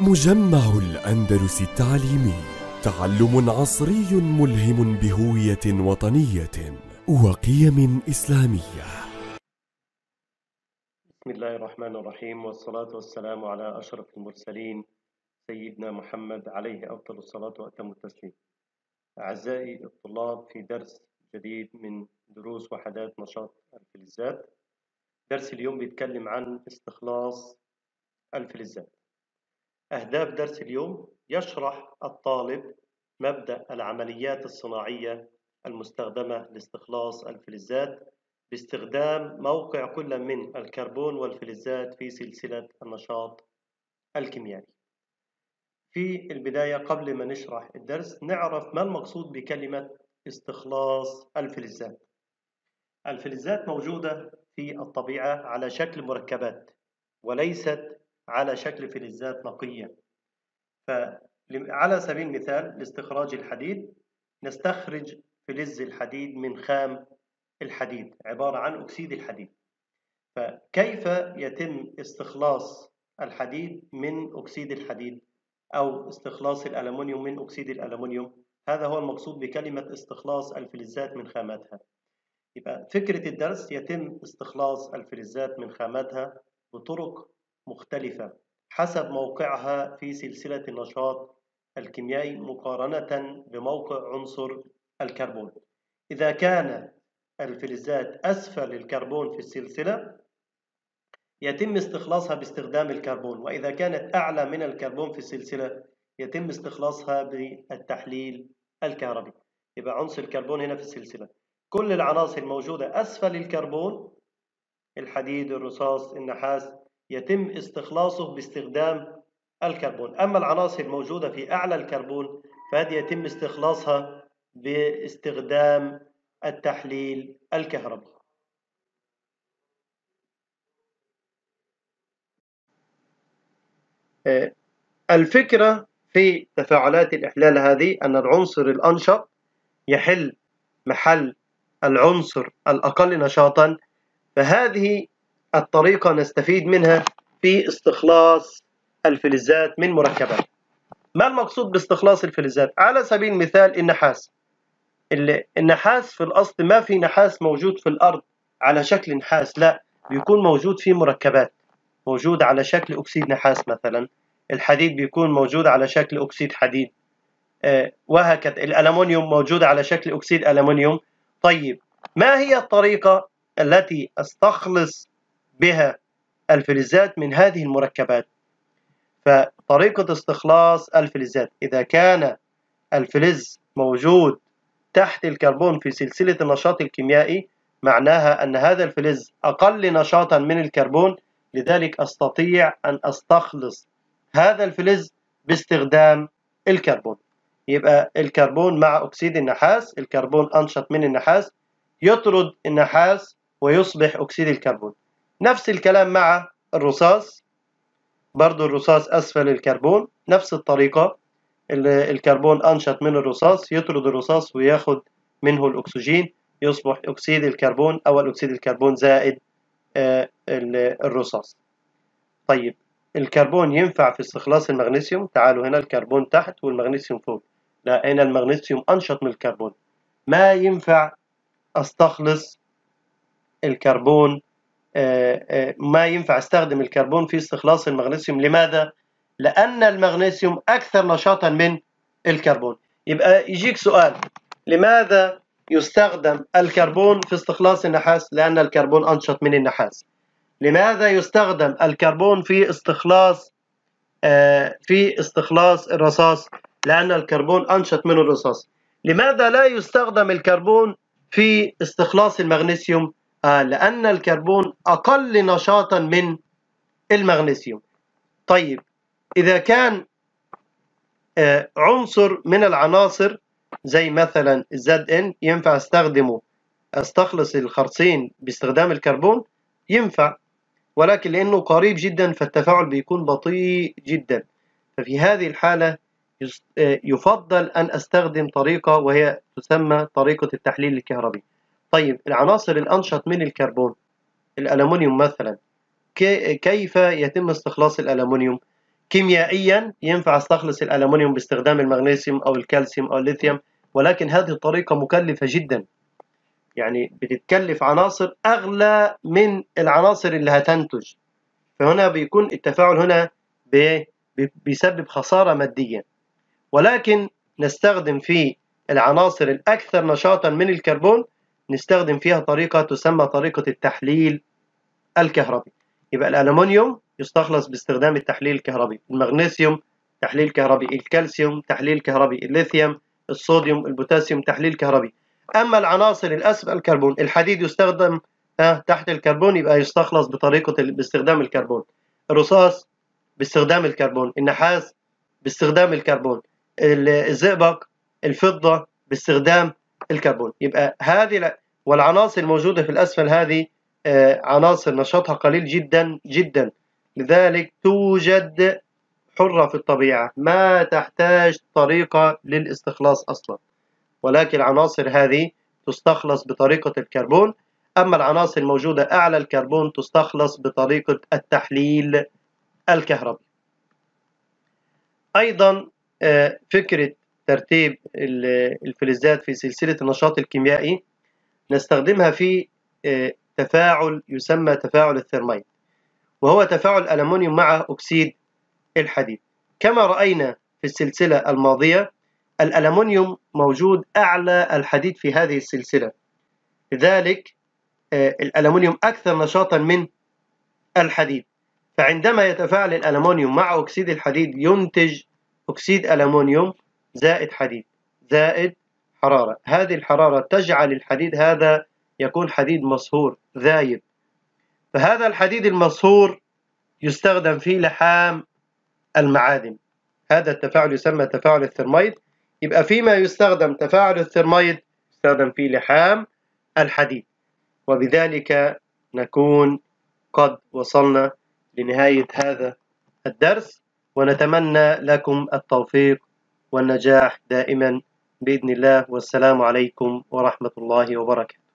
مجمع الأندلس التعليمي تعلم عصري ملهم بهوية وطنية وقيم إسلامية. بسم الله الرحمن الرحيم والصلاة والسلام على أشرف المرسلين سيدنا محمد عليه أفضل الصلاة وأتم التسليم. أعزائي الطلاب في درس جديد من دروس وحدات نشاط الفلزات. درس اليوم بيتكلم عن استخلاص الفلزات. أهداف درس اليوم يشرح الطالب مبدأ العمليات الصناعية المستخدمة لاستخلاص الفلزات باستخدام موقع كل من الكربون والفلزات في سلسلة النشاط الكيميائي. في البداية قبل ما نشرح الدرس نعرف ما المقصود بكلمة استخلاص الفلزات. الفلزات موجودة في الطبيعة على شكل مركبات وليست على شكل فلزات نقية. فعلى سبيل المثال لاستخراج الحديد نستخرج فلز الحديد من خام الحديد عبارة عن أكسيد الحديد. فكيف يتم استخلاص الحديد من أكسيد الحديد أو استخلاص الألمنيوم من أكسيد الألمنيوم هذا هو المقصود بكلمة استخلاص الفلزات من خاماتها. يبقى فكرة الدرس يتم استخلاص الفلزات من خاماتها بطرق مختلفة حسب موقعها في سلسلة النشاط الكيميائي مقارنة بموقع عنصر الكربون. إذا كان الفلزات أسفل الكربون في السلسلة يتم استخلاصها باستخدام الكربون وإذا كانت أعلى من الكربون في السلسلة يتم استخلاصها بالتحليل الكهربي. يبقى عنصر الكربون هنا في السلسلة. كل العناصر الموجودة أسفل الكربون الحديد الرصاص النحاس يتم استخلاصه باستخدام الكربون. أما العناصر الموجودة في أعلى الكربون فهذه يتم استخلاصها باستخدام التحليل الكهربي الفكرة في تفاعلات الإحلال هذه أن العنصر الأنشط يحل محل العنصر الأقل نشاطا فهذه الطريقة نستفيد منها في استخلاص الفلزات من مركبات. ما المقصود باستخلاص الفلزات؟ على سبيل المثال النحاس. النحاس في الأصل ما في نحاس موجود في الأرض على شكل نحاس لا بيكون موجود في مركبات. موجود على شكل أكسيد نحاس مثلا. الحديد بيكون موجود على شكل أكسيد حديد. آه وهكذا. الألمنيوم موجود على شكل أكسيد ألمنيوم طيب ما هي الطريقة التي أستخلص بها الفلزات من هذه المركبات. فطريقة استخلاص الفلزات إذا كان الفلز موجود تحت الكربون في سلسلة النشاط الكيميائي معناها أن هذا الفلز أقل نشاطا من الكربون. لذلك أستطيع أن أستخلص هذا الفلز باستخدام الكربون. يبقى الكربون مع أكسيد النحاس الكربون أنشط من النحاس يطرد النحاس ويصبح أكسيد الكربون. نفس الكلام مع الرصاص. برضو الرصاص أسفل الكربون. نفس الطريقة. الكربون أنشط من الرصاص يطرد الرصاص وياخد منه الأكسجين يصبح أكسيد الكربون أو الأكسيد الكربون زائد الرصاص. طيب الكربون ينفع في استخلاص المغنيسيوم؟ تعالوا هنا الكربون تحت والمغنيسيوم فوق. لا هنا المغنيسيوم أنشط من الكربون. ما ينفع أستخلص الكربون ما ينفع أستخدم الكربون في استخلاص المغنيسيوم لماذا؟ لأن المغنيسيوم أكثر نشاطا من الكربون يبقى يجيك سؤال لماذا يستخدم الكربون في استخلاص النحاس؟ لأن الكربون أنشط من النحاس لماذا يستخدم الكربون في استخلاص في استخلاص الرصاص؟ لأن الكربون أنشط من الرصاص لماذا لا يستخدم الكربون في استخلاص المغنيسيوم؟ آه لأن الكربون أقل نشاطا من المغنيسيوم. طيب إذا كان آه عنصر من العناصر زي مثلا الزد إن ينفع أستخدمه أستخلص الخرسين باستخدام الكربون ينفع ولكن لأنه قريب جدا فالتفاعل بيكون بطيء جدا. ففي هذه الحالة يفضل أن أستخدم طريقة وهي تسمى طريقة التحليل الكهربي. طيب العناصر الأنشط من الكربون؟ الألمنيوم مثلا. كيف يتم استخلاص الألمنيوم كيميائيا ينفع استخلص الألمنيوم باستخدام المغنيسيوم أو الكالسيوم أو الليثيوم ولكن هذه الطريقة مكلفة جدا. يعني بتتكلف عناصر أغلى من العناصر اللي هتنتج. فهنا بيكون التفاعل هنا بيسبب خسارة مادية. ولكن نستخدم في العناصر الأكثر نشاطا من الكربون نستخدم فيها طريقة تسمى طريقة التحليل الكهربي. يبقى الألمنيوم يستخلص باستخدام التحليل الكهربي. المغنيسيوم تحليل كهربي. الكالسيوم تحليل كهربي. الليثيوم الصوديوم البوتاسيوم تحليل كهربي. أما العناصر الأسفل الكربون. الحديد يستخدم تحت الكربون يبقى يستخلص بطريقة باستخدام الكربون. الرصاص باستخدام الكربون. النحاس باستخدام الكربون. الزئبق الفضة باستخدام الكربون. يبقى هذه والعناصر الموجودة في الأسفل هذه آه، عناصر نشاطها قليل جدا جدا. لذلك توجد حرة في الطبيعة. ما تحتاج طريقة للاستخلاص أصلا. ولكن العناصر هذه تستخلص بطريقة الكربون. أما العناصر الموجودة أعلى الكربون تستخلص بطريقة التحليل الكهربي. أيضا آه، فكرة ترتيب الفلزات في سلسلة النشاط الكيميائي نستخدمها في آه، تفاعل يسمى تفاعل الثرميد وهو تفاعل الألمنيوم مع أكسيد الحديد. كما رأينا في السلسلة الماضية الألمنيوم موجود أعلى الحديد في هذه السلسلة. لذلك آه، الألمنيوم أكثر نشاطا من الحديد. فعندما يتفاعل الألمنيوم مع أكسيد الحديد ينتج أكسيد ألمنيوم زائد حديد زائد حرارة. هذه الحرارة تجعل الحديد هذا يكون حديد مصهور ذايب فهذا الحديد المصهور يستخدم في لحام المعادن. هذا التفاعل يسمى تفاعل الثرميد يبقى فيما يستخدم تفاعل الثرميد يستخدم في لحام الحديد. وبذلك نكون قد وصلنا لنهاية هذا الدرس ونتمنى لكم التوفيق والنجاح دائما بإذن الله. والسلام عليكم ورحمة الله وبركاته.